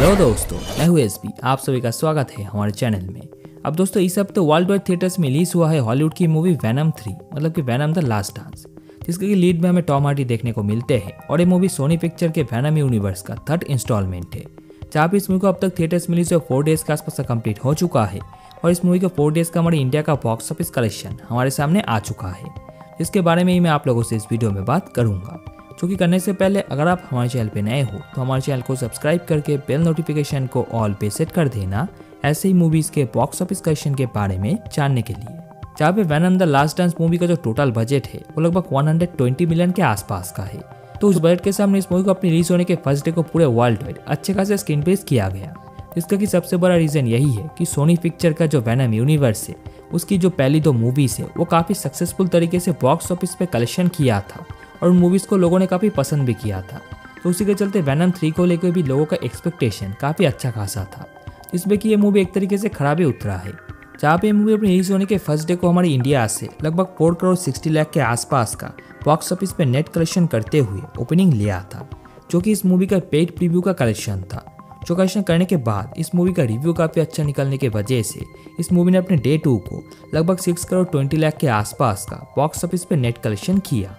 Hello दोस्तों, मैं हूँ एस आप सभी का स्वागत है हमारे चैनल में। अब दोस्तों, इस हफ़्ते वर्ल्ड वाइड थिएटर्स में रिलीज़ हुआ है हॉलीवुड की मूवी वैनम थ्री मतलब कि वैनम द लास्ट डांस जिसके लीड में हमें टॉम हार्डी देखने को मिलते हैं। और ये मूवी सोनी पिक्चर के वैनम यूनिवर्स का थर्ड इंस्टॉलमेंट है। जहाँ पे इस मूवी को अब तक थिएटर्स में रिलीज़ फोर डेज़ के आसपास कंप्लीट हो चुका है। और इस मूवी के फोर डेज़ का हमारे इंडिया का बॉक्स ऑफ़िस कलेक्शन हमारे सामने आ चुका है। इसके बारे में ही मैं आप लोगों से इस वीडियो में बात करूँगा। जो कि करने से पहले अगर आप हमारे चैनल पे नए हो तो हमारे चैनल को सब्सक्राइब करके बेल नोटिफिकेशन को ऑल पे सेट कर देना। ऐसे ही मूवीज़ के बॉक्स ऑफ़िस कलेक्शन के बारे में जानने के लिए। जहाँ पे Venom the last dance movie का जो टोटल बजट है, वो लगभग 120 मिलियन के आसपास का है। तो उस बजट के सामने इस मूवी को अपनी रिलीज़ होने के फ़र्स्ट डे को पूरे वर्ल्ड वाइड अच्छे खासे स्क्रीन प्लेस किया गया। इसका की सबसे बड़ा रीजन यही है कि सोनी पिक्चर का जो वैनम यूनिवर्स है, उसकी जो पहली दो मूवीज़ है, वो काफ़ी सक्सेसफुल तरीके से बॉक्स ऑफ़िस पे कलेक्शन किया था। और उन मूवीज़ को लोगों ने काफ़ी पसंद भी किया था। तो उसी के चलते वैनम थ्री को लेकर भी लोगों का एक्सपेक्टेशन काफ़ी अच्छा खासा था। जिसमें कि ये मूवी एक तरीके से खराब ही उतरा है। जहाँ पे मूवी अपने रिलीज़ होने के फ़र्स्ट डे को हमारे इंडिया से लगभग फोर करोड़ सिक्सटी लाख के आसपास का बॉक्स ऑफ़िस पे नेट कलेक्शन करते हुए ओपनिंग लिया था, जो कि इस मूवी का पेड प्रीव्यू का कलेक्शन था। जो कलेक्शन करने के बाद इस मूवी का रिव्यू काफ़ी अच्छा निकलने के वजह से इस मूवी ने अपने डे टू को लगभग सिक्स करोड़ ट्वेंटी लाख के आसपास का बॉक्स ऑफ़िस पे नेट कलेक्शन किया।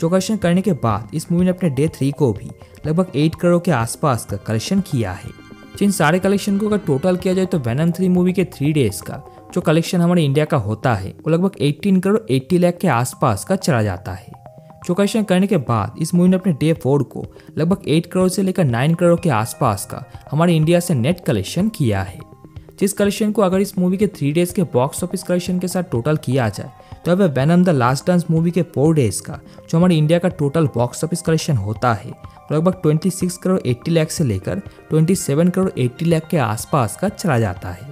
जो कलेक्शन करने के बाद इस मूवी ने अपने डे थ्री को भी लगभग एट करोड़ के आसपास का कलेक्शन किया है। जिन सारे कलेक्शन को अगर टोटल किया जाए तो वैनम थ्री मूवी के थ्री डेज़ का जो कलेक्शन हमारे इंडिया का होता है, वो लगभग 18 करोड़ 80 लाख के आसपास का चला जाता है। जो कलेक्शन करने के बाद इस मूवी ने अपने डे फोर को लगभग 8 करोड़ से लेकर 9 करोड़ के आसपास का हमारे इंडिया से नेट कलेक्शन किया है। जिस कलेक्शन को अगर इस मूवी के थ्री डेज़ के बॉक्स ऑफ़िस कलेक्शन के साथ टोटल किया जाए तो अब Venom the last dance movie के फोर डेज़ का, जो हमारे इंडिया का टोटल बॉक्स ऑफ़िस कलेक्शन होता है, लगभग 26 करोड़ 80 लाख से लेकर 27 करोड़ 80 लाख के आसपास का चला जाता है।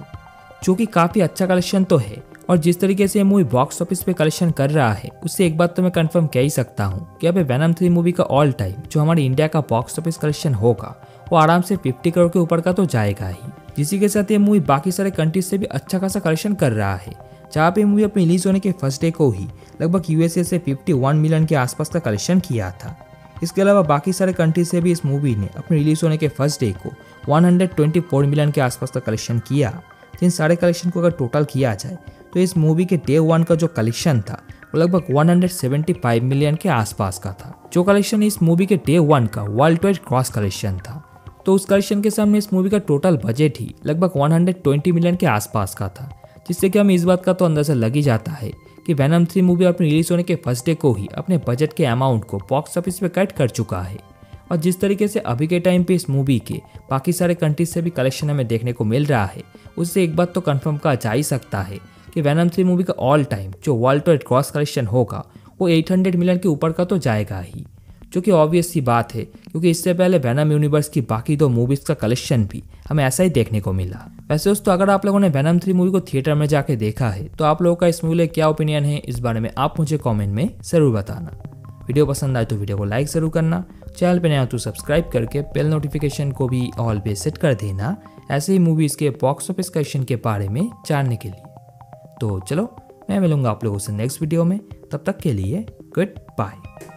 जो कि काफ़ी अच्छा कलेक्शन तो है, और जिस तरीके से ये मूवी बॉक्स ऑफ़िस पे कलेक्शन कर रहा है, उससे एक बात तो मैं कंफर्म कह ही सकता हूँ कि अब वैनम थ्री मूवी का ऑल टाइम जो हमारे इंडिया का बॉक्स ऑफ़िस कलेक्शन होगा, वो आराम से 50 करोड़ के ऊपर का तो जाएगा ही। जिसी के साथ ये मूवी बाकी सारे कंट्रीज़ से भी अच्छा खासा कलेक्शन कर रहा है। जहाँ पे मूवी अपने रिलीज़ होने के फ़र्स्ट डे को ही लगभग यूएसए से 51 मिलियन के आसपास का कलेक्शन किया था। इसके अलावा बाकी सारे कंट्री से भी इस मूवी ने अपनी रिलीज़ होने के फ़र्स्ट डे को 124 मिलियन के आसपास का कलेक्शन किया। जिन सारे कलेक्शन को अगर टोटल किया जाए तो इस मूवी के डे वन का जो कलेक्शन था, वो लगभग 175 मिलियन के आसपास का था। जो कलेक्शन इस मूवी के डे वन का वर्ल्ड वाइड क्रॉस कलेक्शन था। तो उस कलेक्शन के सामने इस मूवी का टोटल बजट ही लगभग 120 मिलियन के आसपास का था, जिससे कि हमें इस बात का तो अंदाज़ा लग ही जाता है कि वैनम थ्री मूवी अपने रिलीज़ होने के फ़र्स्ट डे को ही अपने बजट के अमाउंट को बॉक्स ऑफ़िस पे कट कर चुका है। और जिस तरीके से अभी के टाइम पे इस मूवी के बाकी सारे कंट्रीज़ से भी कलेक्शन हमें देखने को मिल रहा है, उससे एक बात तो कंफर्म कहा जा ही सकता है कि वैनम थ्री मूवी का ऑल टाइम जो वर्ल्ड वाइड क्रॉस कलेक्शन होगा, वो 800 मिलियन के ऊपर का तो जाएगा ही। जो कि ऑब्वियस सी बात है, क्योंकि इससे पहले वैनम यूनिवर्स की बाकी दो मूवीज़ का कलेक्शन भी हमें ऐसा ही देखने को मिला। वैसे दोस्तों, अगर आप लोगों ने वैनम थ्री मूवी को थिएटर में जाके देखा है तो आप लोगों का इस मूवी क्या ओपिनियन है, इस बारे में आप मुझे कॉमेंट में ज़रूर बताना। वीडियो पसंद आए तो वीडियो को लाइक ज़रूर करना, चैनल पर नया तो सब्सक्राइब करके बेल नोटिफिकेशन को भी ऑल पे सेट कर देना, ऐसे ही मूवीज़ के बॉक्स ऑफ़िस कलेक्शन के बारे में जानने के लिए। तो चलो, मैं मिलूँगा आप लोगों से नेक्स्ट वीडियो में, तब तक के लिए गुड बाय